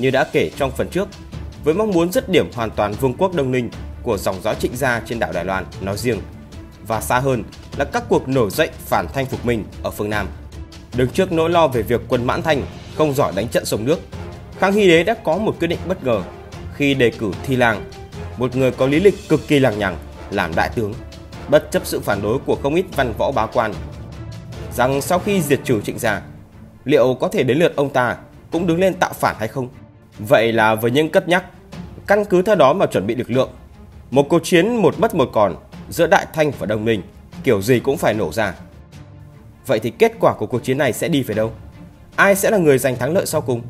như đã kể trong phần trước, với mong muốn dứt điểm hoàn toàn vương quốc Đông Ninh của dòng dõi Trịnh gia trên đảo Đài Loan nói riêng và xa hơn là các cuộc nổi dậy phản thanh phục minh ở phương Nam. Đứng trước nỗi lo về việc quân Mãn Thanh không giỏi đánh trận sông nước, Khang Hy Đế đã có một quyết định bất ngờ khi đề cử Thi Lang, một người có lý lịch cực kỳ lằng nhằng, làm đại tướng, bất chấp sự phản đối của không ít văn võ bá quan. Rằng sau khi diệt trừ Trịnh gia, liệu có thể đến lượt ông ta cũng đứng lên tạo phản hay không? Vậy là với những cất nhắc, căn cứ theo đó mà chuẩn bị lực lượng, một cuộc chiến một mất một còn giữa Đại Thanh và Đông Minh kiểu gì cũng phải nổ ra. Vậy thì kết quả của cuộc chiến này sẽ đi về đâu? Ai sẽ là người giành thắng lợi sau cùng?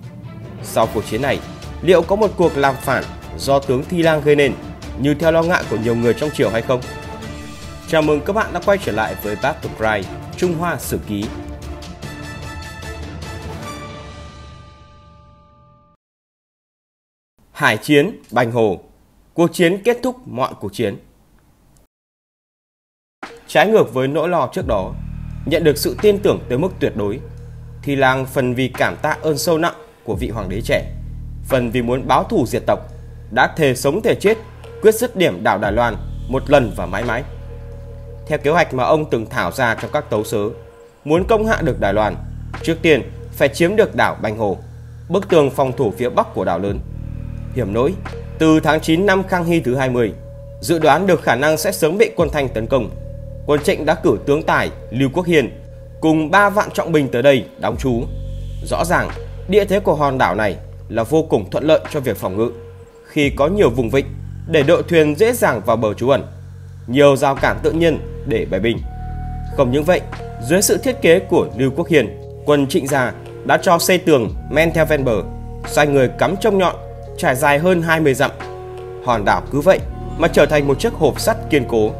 Sau cuộc chiến này, liệu có một cuộc làm phản do tướng Thi Lang gây nên như theo lo ngại của nhiều người trong triều hay không? Chào mừng các bạn đã quay trở lại với Battle Cry Trung Hoa Sử Ký. Hải chiến Bành Hồ Cuộc chiến kết thúc mọi cuộc chiến Trái ngược với nỗi lo trước đó, nhận được sự tin tưởng tới mức tuyệt đối, thì làng phần vì cảm tạ ơn sâu nặng của vị hoàng đế trẻ, phần vì muốn báo thù diệt tộc, đã thề sống thề chết, quyết dứt điểm đảo Đài Loan một lần và mãi mãi. Theo kế hoạch mà ông từng thảo ra trong các tấu sớ, muốn công hạ được Đài Loan, trước tiên phải chiếm được đảo Bành Hồ, bức tường phòng thủ phía bắc của đảo lớn. Hiểm nỗi, từ tháng 9 năm Khang Hy thứ 20, dự đoán được khả năng sẽ sớm bị quân Thanh tấn công quân Trịnh đã cử tướng tài Lưu Quốc Hiền cùng 3 vạn trọng binh tới đây đóng trú. Rõ ràng, địa thế của hòn đảo này là vô cùng thuận lợi cho việc phòng ngự, khi có nhiều vùng vịnh để đội thuyền dễ dàng vào bờ trú ẩn, nhiều rào cản tự nhiên để bày binh. Không những vậy, dưới sự thiết kế của Lưu Quốc Hiền, quân Trịnh gia đã cho xây tường men theo ven bờ, sai người cắm trông nhọn trải dài hơn 20 dặm. Hòn đảo cứ vậy mà trở thành một chiếc hộp sắt kiên cố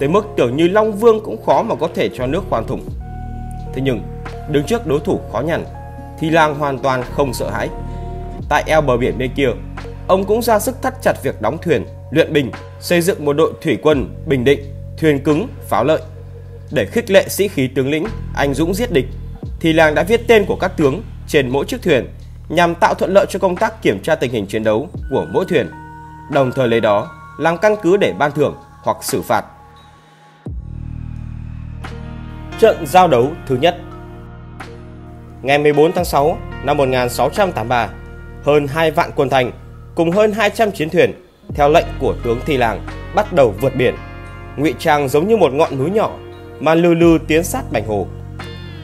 tới mức tưởng như Long Vương cũng khó mà có thể cho nước khoan thủng. Thế nhưng, đứng trước đối thủ khó nhằn, thì làng hoàn toàn không sợ hãi. Tại eo bờ biển bên kia, ông cũng ra sức thắt chặt việc đóng thuyền, luyện binh, xây dựng một đội thủy quân bình định, thuyền cứng, pháo lợi. Để khích lệ sĩ khí tướng lĩnh, anh dũng giết địch, thì làng đã viết tên của các tướng trên mỗi chiếc thuyền nhằm tạo thuận lợi cho công tác kiểm tra tình hình chiến đấu của mỗi thuyền. Đồng thời lấy đó làm căn cứ để ban thưởng hoặc xử phạt Trận giao đấu thứ nhất Ngày 14 tháng 6 năm 1683, hơn 2 vạn quân thành cùng hơn 200 chiến thuyền theo lệnh của tướng Thi Làng bắt đầu vượt biển. Ngụy trang giống như một ngọn núi nhỏ mà lư lư tiến sát Bành Hồ.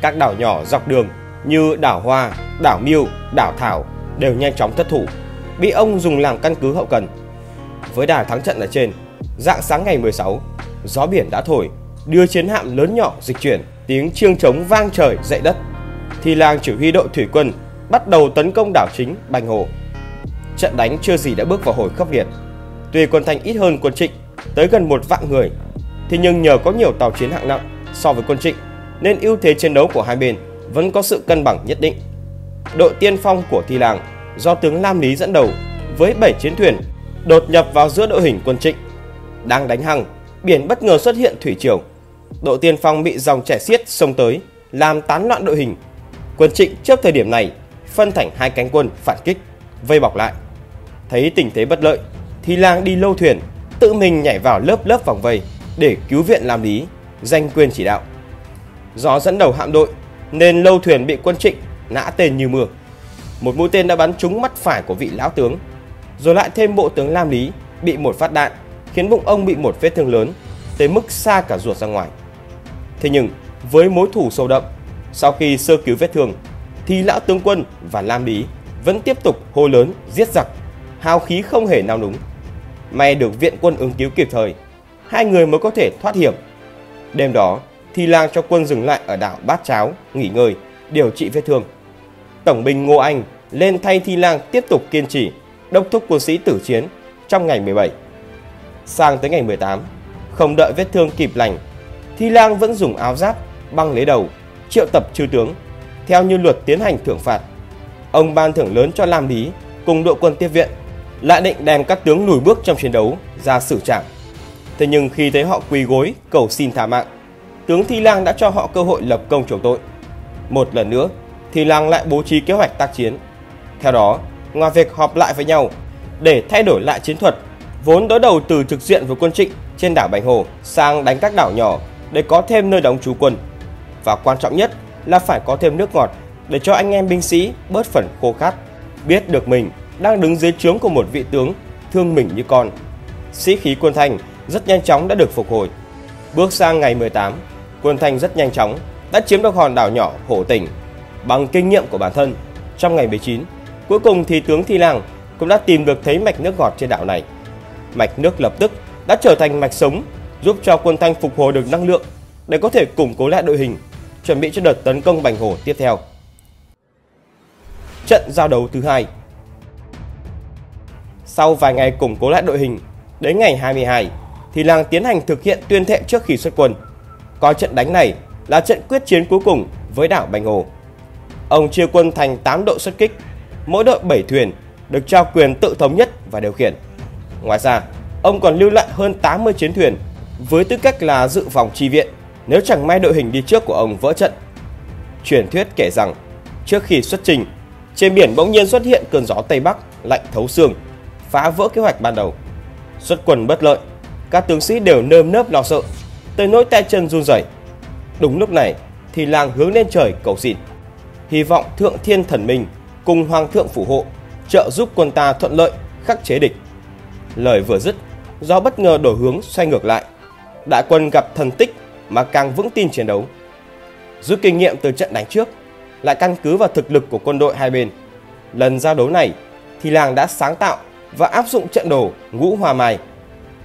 Các đảo nhỏ dọc đường như đảo Hoa, đảo Miêu, đảo Thảo đều nhanh chóng thất thủ, bị ông dùng làm căn cứ hậu cần. Với đà thắng trận ở trên, dạng sáng ngày 16, gió biển đã thổi đưa chiến hạm lớn nhỏ dịch chuyển, tiếng chiêng trống vang trời dậy đất. Thì làng chỉ huy đội thủy quân bắt đầu tấn công đảo chính Bành Hồ. Trận đánh chưa gì đã bước vào hồi khốc liệt. Tuy quân Thanh ít hơn quân Trịnh, tới gần một vạn người, thì nhưng nhờ có nhiều tàu chiến hạng nặng so với quân Trịnh, nên ưu thế chiến đấu của hai bên vẫn có sự cân bằng nhất định. Đội tiên phong của Thi Làng do tướng Lam Lý dẫn đầu với 7 chiến thuyền đột nhập vào giữa đội hình quân Trịnh. Đang đánh hăng, biển bất ngờ xuất hiện thủy triều đội tiên phong bị dòng chảy xiết xông tới, làm tán loạn đội hình. Quân Trịnh trước thời điểm này phân thành hai cánh quân phản kích, vây bọc lại. Thấy tình thế bất lợi, Thi Lang đi lâu thuyền, tự mình nhảy vào lớp lớp vòng vây để cứu viện Lam lý, danh quyền chỉ đạo. Do dẫn đầu hạm đội nên lâu thuyền bị quân Trịnh nã tên như mưa. Một mũi tên đã bắn trúng mắt phải của vị lão tướng, rồi lại thêm bộ tướng Lam Lý bị một phát đạn khiến bụng ông bị một vết thương lớn tới mức xa cả ruột ra ngoài. Thế nhưng, với mối thủ sâu đậm, sau khi sơ cứu vết thương, thì lão tướng quân và Lam Lý vẫn tiếp tục hô lớn giết giặc, hào khí không hề nao núng. May được viện quân ứng cứu kịp thời, hai người mới có thể thoát hiểm. Đêm đó, thì lang cho quân dừng lại ở đảo Bát Cháo nghỉ ngơi, điều trị vết thương. Tổng binh Ngô Anh lên thay Thi Lang tiếp tục kiên trì đốc thúc quân sĩ tử chiến trong ngày 17. Sang tới ngày 18, không đợi vết thương kịp lành Thi Lang vẫn dùng áo giáp băng lấy đầu, triệu tập chư tướng, theo như luật tiến hành thưởng phạt. Ông ban thưởng lớn cho Lam Lý cùng đội quân tiếp viện, lại định đem các tướng lùi bước trong chiến đấu ra xử trảm. Thế nhưng khi thấy họ quỳ gối cầu xin tha mạng, tướng Thi Lang đã cho họ cơ hội lập công chuộc tội. Một lần nữa, Thi Lang lại bố trí kế hoạch tác chiến. Theo đó, ngoài việc họp lại với nhau để thay đổi lại chiến thuật, vốn đối đầu từ trực diện với quân Trịnh trên đảo Bành Hồ sang đánh các đảo nhỏ để có thêm nơi đóng trú quân. Và quan trọng nhất là phải có thêm nước ngọt để cho anh em binh sĩ bớt phần khô khát, biết được mình đang đứng dưới trướng của một vị tướng thương mình như con. Sĩ khí quân Thanh rất nhanh chóng đã được phục hồi. Bước sang ngày 18, quân Thanh rất nhanh chóng đã chiếm được hòn đảo nhỏ Hổ Tỉnh. Bằng kinh nghiệm của bản thân, trong ngày 19, cuối cùng thì tướng Thi Lang cũng đã tìm được thấy mạch nước ngọt trên đảo này. Mạch nước lập tức đã trở thành mạch sống giúp cho quân Thanh phục hồi được năng lượng để có thể củng cố lại đội hình, chuẩn bị cho đợt tấn công Bành Hồ tiếp theo. Trận giao đấu thứ hai Sau vài ngày củng cố lại đội hình, đến ngày 22 thì làng tiến hành thực hiện tuyên thệ trước khi xuất quân. Coi trận đánh này là trận quyết chiến cuối cùng với đảo Bành Hồ. Ông chia quân thành 8 đội xuất kích, mỗi đội 7 thuyền được trao quyền tự thống nhất và điều khiển. Ngoài ra, ông còn lưu lại hơn 80 chiến thuyền với tư cách là dự phòng chi viện nếu chẳng may đội hình đi trước của ông vỡ trận. Truyền thuyết kể rằng, trước khi xuất trình, trên biển bỗng nhiên xuất hiện cơn gió Tây Bắc lạnh thấu xương, phá vỡ kế hoạch ban đầu. Xuất quân bất lợi, các tướng sĩ đều nơm nớp lo sợ, tới nỗi tay chân run rẩy. Đúng lúc này thì làng hướng lên trời cầu xin, hy vọng thượng thiên thần minh cùng hoàng thượng phù hộ, trợ giúp quân ta thuận lợi khắc chế địch. Lời vừa dứt, do bất ngờ đổi hướng xoay ngược lại. Đại quân gặp thần tích mà càng vững tin chiến đấu. Rút kinh nghiệm từ trận đánh trước, lại căn cứ vào thực lực của quân đội hai bên. Lần giao đấu này thì làng đã sáng tạo và áp dụng trận đồ ngũ hòa mai.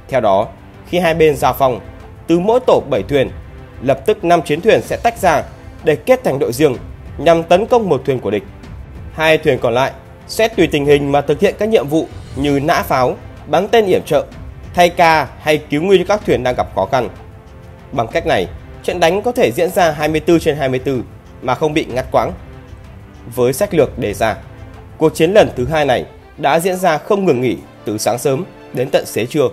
Theo đó, khi hai bên giao phong, từ mỗi tổ 7 thuyền, lập tức 5 chiến thuyền sẽ tách ra để kết thành đội riêng nhằm tấn công một thuyền của địch. Hai thuyền còn lại sẽ tùy tình hình mà thực hiện các nhiệm vụ như nã pháo, bắn tên yểm trợ, thay ca hay cứu nguy cho các thuyền đang gặp khó khăn. Bằng cách này, trận đánh có thể diễn ra 24 trên 24 mà không bị ngắt quãng. Với sách lược đề ra, cuộc chiến lần thứ hai này đã diễn ra không ngừng nghỉ từ sáng sớm đến tận xế trưa,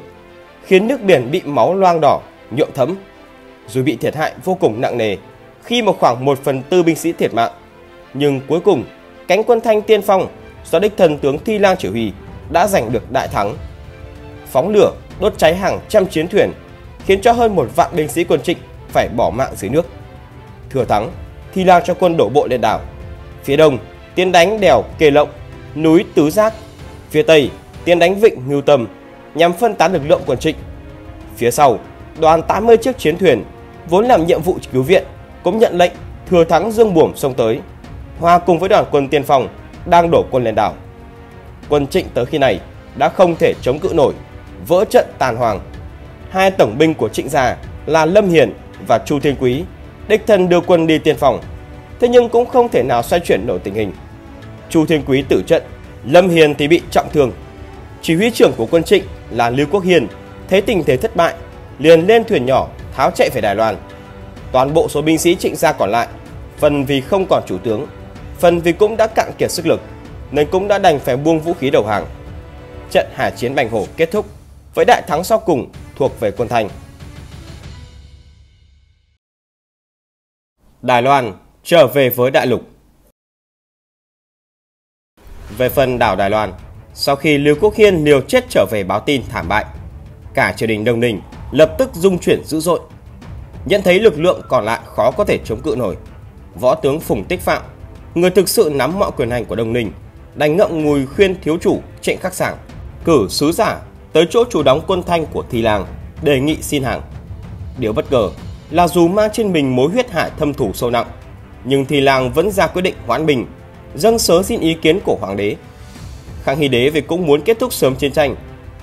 khiến nước biển bị máu loang đỏ, nhuộm thấm. Dù bị thiệt hại vô cùng nặng nề khi một khoảng 1 phần tư binh sĩ thiệt mạng, nhưng cuối cùng cánh quân Thanh tiên phong do đích thần tướng Thi Lang chỉ huy đã giành được đại thắng. Phóng lửa đốt cháy hàng trăm chiến thuyền, khiến cho hơn một vạn binh sĩ quân Trịnh phải bỏ mạng dưới nước. Thừa thắng, Thi Lang cho quân đổ bộ lên đảo. Phía đông, tiến đánh đèo Kề Lộng, núi Tứ Giác. Phía tây, tiến đánh vịnh Ngưu Tâm nhằm phân tán lực lượng quân Trịnh. Phía sau, đoàn 80 chiếc chiến thuyền vốn làm nhiệm vụ cứu viện cũng nhận lệnh thừa thắng dương buồm sông tới, hòa cùng với đoàn quân tiên phong đang đổ quân lên đảo. Quân Trịnh tới khi này đã không thể chống cự nổi, vỡ trận tàn hoàng. Hai tổng binh của Trịnh gia là Lâm Hiền và Chu Thiên Quý, đích thân đưa quân đi tiên phòng, thế nhưng cũng không thể nào xoay chuyển nổi tình hình. Chu Thiên Quý tử trận, Lâm Hiền thì bị trọng thương. Chỉ huy trưởng của quân Trịnh là Lưu Quốc Hiền thấy tình thế thất bại, liền lên thuyền nhỏ tháo chạy về Đài Loan. Toàn bộ số binh sĩ Trịnh gia còn lại, phần vì không còn chủ tướng, phần vì cũng đã cạn kiệt sức lực, nên cũng đã đành phải buông vũ khí đầu hàng. Trận Hà Chiến Bành Hổ kết thúc với đại thắng sau cùng thuộc về quân Thanh. Đài Loan trở về với đại lục. Về phần đảo Đài Loan, sau khi Lưu Quốc Hiên liều chết trở về báo tin thảm bại, cả triều đình Đông Ninh lập tức dung chuyển dữ dội. Nhận thấy lực lượng còn lại khó có thể chống cự nổi, võ tướng Phùng Tích Phạm, người thực sự nắm mọi quyền hành của Đông Ninh, đành ngậm ngùi khuyên thiếu chủ Trịnh Khắc Sảng cử sứ giả tới chỗ chủ đóng quân thanh của Thi Làng đề nghị xin hàng. Điều bất ngờ là dù mang trên mình mối huyết hại thâm thù sâu nặng, nhưng Thi Làng vẫn ra quyết định hoãn bình, dâng sớ xin ý kiến của hoàng đế. Khang Hy đế vì cũng muốn kết thúc sớm chiến tranh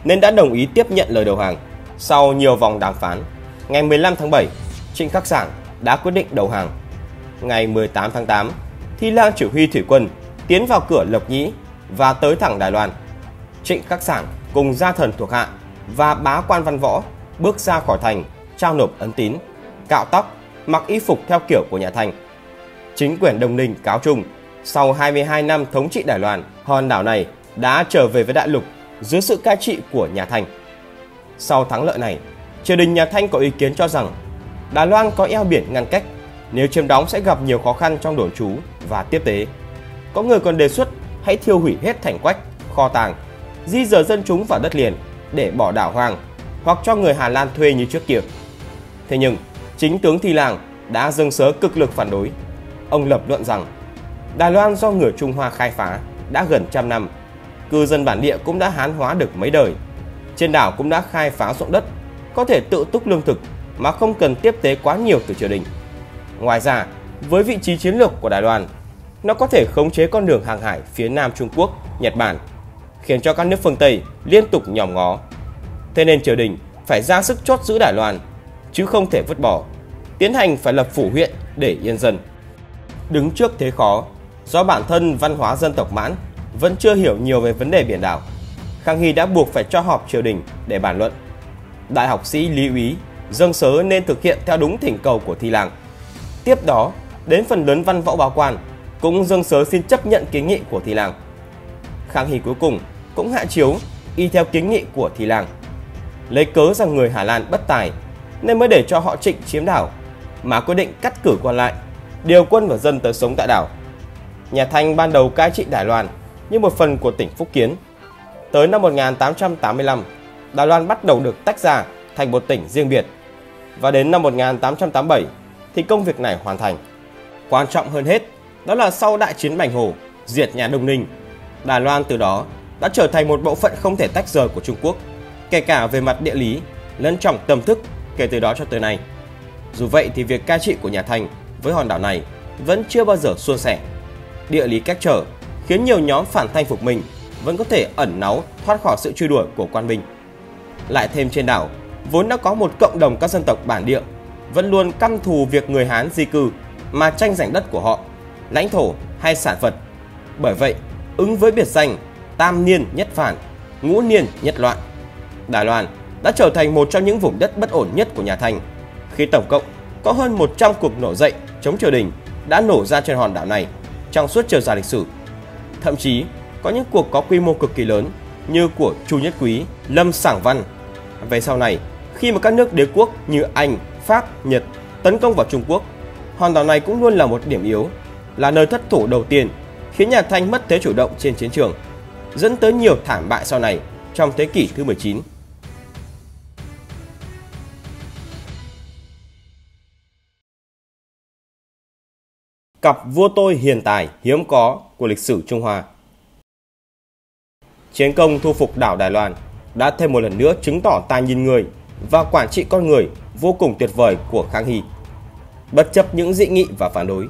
nên đã đồng ý tiếp nhận lời đầu hàng. Sau nhiều vòng đàm phán, ngày 15 tháng 7, Trịnh Khắc Sảng đã quyết định đầu hàng. Ngày 18 tháng 8, Thi Lang chỉ huy thủy quân tiến vào cửa Lộc Nhĩ và tới thẳng Đài Loan. Trịnh Khắc Sảng cùng gia thần thuộc hạ và bá quan văn võ bước ra khỏi thành trao nộp ấn tín, cạo tóc, mặc y phục theo kiểu của nhà Thanh. Chính quyền Đông Ninh cáo chung, sau 22 năm thống trị Đài Loan, hòn đảo này đã trở về với đại lục dưới sự cai trị của nhà Thanh. Sau thắng lợi này, triều đình nhà Thanh có ý kiến cho rằng Đài Loan có eo biển ngăn cách, nếu chiếm đóng sẽ gặp nhiều khó khăn trong đồn trú và tiếp tế. Có người còn đề xuất hãy thiêu hủy hết thành quách, kho tàng, di dời dân chúng vào đất liền để bỏ đảo hoang hoặc cho người Hà Lan thuê như trước kia. Thế nhưng, chính tướng Thi Làng đã dâng sớ cực lực phản đối. Ông lập luận rằng Đài Loan do người Trung Hoa khai phá đã gần trăm năm, cư dân bản địa cũng đã hán hóa được mấy đời. Trên đảo cũng đã khai phá ruộng đất, có thể tự túc lương thực mà không cần tiếp tế quá nhiều từ triều đình. Ngoài ra, với vị trí chiến lược của Đài Loan, nó có thể khống chế con đường hàng hải phía nam Trung Quốc, Nhật Bản, khiến cho các nước phương Tây liên tục nhòm ngó. Thế nên triều đình phải ra sức chốt giữ Đài Loan, chứ không thể vứt bỏ, tiến hành phải lập phủ huyện để yên dân. Đứng trước thế khó, do bản thân văn hóa dân tộc mãn vẫn chưa hiểu nhiều về vấn đề biển đảo, Khang Hy đã buộc phải cho họp triều đình để bàn luận. Đại học sĩ Lý ý dâng sớ nên thực hiện theo đúng thỉnh cầu của Thi Làng. Tiếp đó, đến phần lớn văn võ báo quan cũng dâng sớ xin chấp nhận kiến nghị của Thi Làng. Khang Hy cuối cùng cũng hạ chiếu y theo kiến nghị của Thi Làng. Lấy cớ rằng người Hà Lan bất tài nên mới để cho họ Trịnh chiếm đảo mà quyết định cắt cử quan lại, điều quân và dân tới sống tại đảo. Nhà Thanh ban đầu cai trị Đài Loan như một phần của tỉnh Phúc Kiến. Tới năm 1885, Đài Loan bắt đầu được tách ra thành một tỉnh riêng biệt. Và đến năm 1887 thì công việc này hoàn thành. Quan trọng hơn hết, đó là sau đại chiến Bành Hồ, diệt nhà Đông Ninh, Đài Loan từ đó đã trở thành một bộ phận không thể tách rời của Trung Quốc, kể cả về mặt địa lý lẫn trọng tâm thức kể từ đó cho tới nay. Dù vậy thì việc cai trị của nhà Thanh với hòn đảo này vẫn chưa bao giờ suôn sẻ. Địa lý cách trở khiến nhiều nhóm phản thanh phục mình vẫn có thể ẩn náu thoát khỏi sự truy đuổi của quan binh. Lại thêm trên đảo, vốn đã có một cộng đồng các dân tộc bản địa vẫn luôn căm thù việc người Hán di cư mà tranh giành đất của họ, lãnh thổ hay sản vật. Bởi vậy, ứng với biệt danh tam niên nhất phản, ngũ niên nhất loạn. Đài Loan đã trở thành một trong những vùng đất bất ổn nhất của nhà Thanh khi tổng cộng có hơn 100 cuộc nổi dậy chống triều đình đã nổ ra trên hòn đảo này trong suốt chiều dài lịch sử. Thậm chí có những cuộc có quy mô cực kỳ lớn như của Chu Nhất Quý, Lâm Sảng Văn. Về sau này, khi mà các nước đế quốc như Anh, Pháp, Nhật tấn công vào Trung Quốc, hòn đảo này cũng luôn là một điểm yếu, là nơi thất thủ đầu tiên khiến nhà Thanh mất thế chủ động trên chiến trường, dẫn tới nhiều thảm bại sau này trong thế kỷ thứ 19. Cặp vua tôi hiền tài hiếm có của lịch sử Trung Hoa Chiến công thu phục đảo Đài Loan đã thêm một lần nữa chứng tỏ tài nhìn người và quản trị con người vô cùng tuyệt vời của Khang Hy. Bất chấp những dị nghị và phản đối,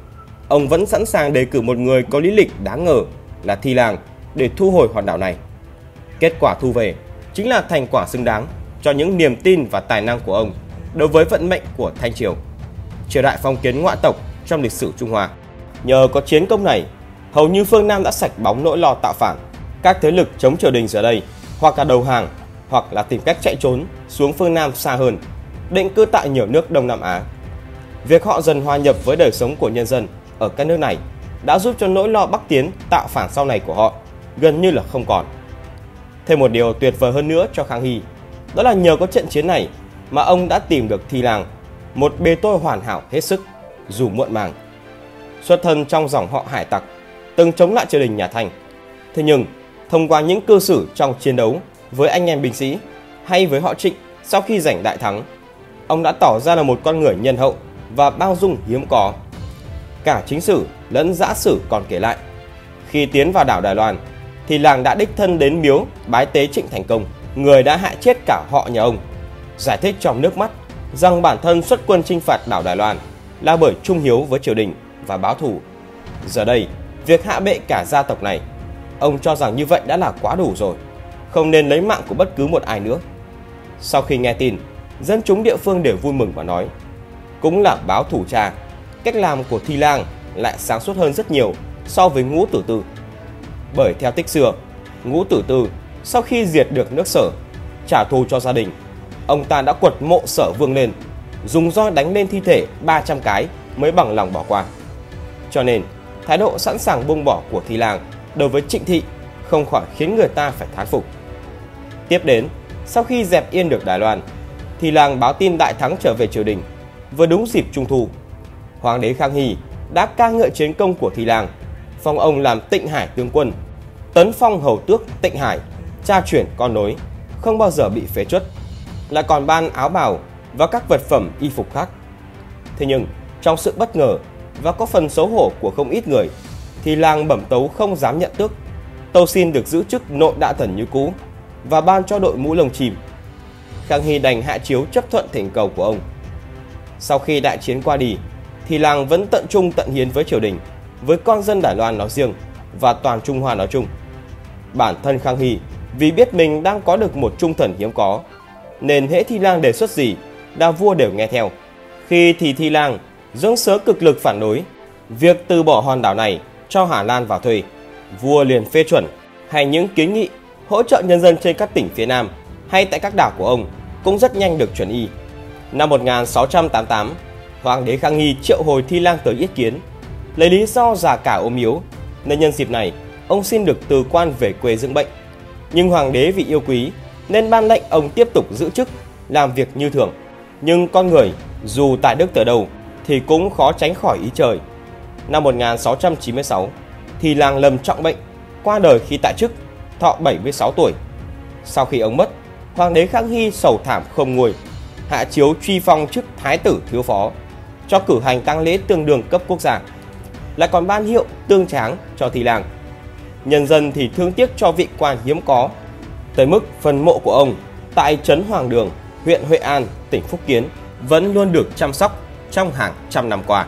ông vẫn sẵn sàng đề cử một người có lý lịch đáng ngờ là Thi Lang để thu hồi hòn đảo này. Kết quả thu về chính là thành quả xứng đáng cho những niềm tin và tài năng của ông đối với vận mệnh của Thanh Triều. Triều đại phong kiến ngoại tộc trong lịch sử Trung Hoa. Nhờ có chiến công này, hầu như phương Nam đã sạch bóng nỗi lo tạo phản. Các thế lực chống triều đình giờ đây hoặc là đầu hàng hoặc là tìm cách chạy trốn xuống phương Nam xa hơn, định cư tại nhiều nước Đông Nam Á. Việc họ dần hòa nhập với đời sống của nhân dân ở các nước này đã giúp cho nỗi lo Bắc Tiến tạo phản sau này của họ gần như là không còn. Thêm một điều tuyệt vời hơn nữa cho Khang Hy, đó là nhờ có trận chiến này mà ông đã tìm được Thi Làng, một bề tôi hoàn hảo hết sức, dù muộn màng. Xuất thân trong dòng họ hải tặc, từng chống lại triều đình nhà Thanh. Thế nhưng, thông qua những cơ sử trong chiến đấu với anh em binh sĩ hay với họ Trịnh sau khi giành đại thắng, ông đã tỏ ra là một con người nhân hậu và bao dung hiếm có. Cả chính sử lẫn giã sử còn kể lại, khi tiến vào đảo Đài Loan thì làng đã đích thân đến miếu bái tế Trịnh Thành Công, người đã hại chết cả họ nhà ông. Giải thích trong nước mắt rằng bản thân xuất quân chinh phạt đảo Đài Loan là bởi trung hiếu với triều đình và báo thù. Giờ đây, việc hạ bệ cả gia tộc này, ông cho rằng như vậy đã là quá đủ rồi, không nên lấy mạng của bất cứ một ai nữa. Sau khi nghe tin, dân chúng địa phương đều vui mừng và nói, cũng là báo thủ cha, cách làm của Thi Lang lại sáng suốt hơn rất nhiều so với ngũ tử tư. Bởi theo tích xưa, ngũ tử tư sau khi diệt được nước sở, trả thù cho gia đình, ông ta đã quật mộ sở vương lên, dùng roi đánh lên thi thể 300 cái mới bằng lòng bỏ qua. Cho nên, thái độ sẵn sàng buông bỏ của Thi Lang đối với Trịnh Thị không khỏi khiến người ta phải thán phục. Tiếp đến, sau khi dẹp yên được Đài Loan, thì làng báo tin đại thắng trở về triều đình, vừa đúng dịp trung thu. Hoàng đế Khang Hy đã ca ngợi chiến công của thị làng, phong ông làm Tịnh Hải tướng quân, tấn phong hầu tước Tịnh Hải, cha chuyển con nối, không bao giờ bị phế truất, lại còn ban áo bào và các vật phẩm y phục khác. Thế nhưng, trong sự bất ngờ và có phần xấu hổ của không ít người, thì làng bẩm tấu không dám nhận tước. Tâu xin được giữ chức nội đại thần như cũ và ban cho đội mũ lồng chìm. Khang Hy đành hạ chiếu chấp thuận thỉnh cầu của ông. Sau khi đại chiến qua đi, thì làng vẫn tận trung tận hiến với triều đình, với con dân Đài Loan nói riêng và toàn Trung Hoa nói chung. Bản thân Khang Hy vì biết mình đang có được một trung thần hiếm có, nên hễ Thi Lang đề xuất gì, đa vua đều nghe theo. Khi thì Thi Lang dâng sớ cực lực phản đối việc từ bỏ hòn đảo này cho Hà Lan vào thuê, vua liền phê chuẩn hay những kiến nghị hỗ trợ nhân dân trên các tỉnh phía Nam hay tại các đảo của ông cũng rất nhanh được chuẩn y. Năm 1688, Hoàng đế Khang Nghi triệu hồi Thi Lang tới yết kiến, lấy lý do già cả ốm yếu, nên nhân dịp này ông xin được từ quan về quê dưỡng bệnh. Nhưng hoàng đế vì yêu quý nên ban lệnh ông tiếp tục giữ chức, làm việc như thường. Nhưng con người dù tại đức tới đâu thì cũng khó tránh khỏi ý trời. Năm 1696, thì làng lầm trọng bệnh, qua đời khi tại chức, thọ 76 tuổi. Sau khi ông mất, hoàng đế Khang Hy sầu thảm không nguôi, hạ chiếu truy phong chức thái tử thiếu phó, cho cử hành tang lễ tương đương cấp quốc gia, lại còn ban hiệu tương tráng cho thị làng. Nhân dân thì thương tiếc cho vị quan hiếm có, tới mức phần mộ của ông tại trấn Hoàng Đường, huyện Huệ An, tỉnh Phúc Kiến vẫn luôn được chăm sóc trong hàng trăm năm qua.